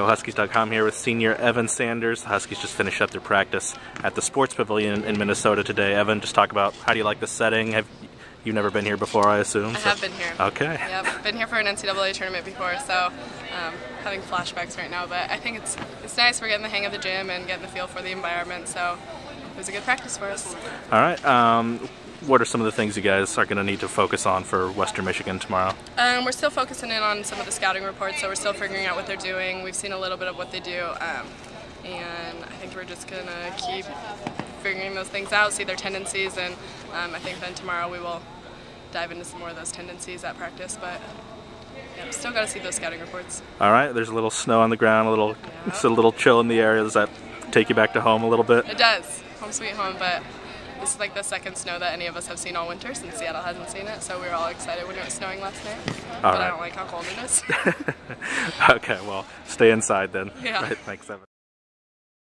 SeattleHuskies.com here with senior Evan Sanders. The Huskies just finished up their practice at the Sports Pavilion in Minnesota today. Evan, just talk about how do you like the setting? Have you never been here before, I assume? I so- have been here. Okay. Yep, been here for an NCAA tournament before, so um, having flashbacks right now. But I think it's it's nice. We're getting the hang of the gym and getting the feel for the environment. So it was a good practice for us. All right. Um, what are some of the things you guys are going to need to focus on for Western Michigan tomorrow? Um, we're still focusing in on some of the scouting reports, so we're still figuring out what they're doing. We've seen a little bit of what they do, um, and I think we're just gonna keep figuring those things out, see their tendencies, and um, I think then tomorrow we will dive into some more of those tendencies at practice. But yeah, still got to see those scouting reports. All right. There's a little snow on the ground, a little, it's a little chill in the area. Does that take you back to home a little bit? It does, home sweet home, but. This is like the second snow that any of us have seen all winter since Seattle hasn't seen it, so we were all excited when it was snowing last night. but right. I don't like how cold it is. okay. Well, stay inside then. Yeah. Right, thanks, Evan.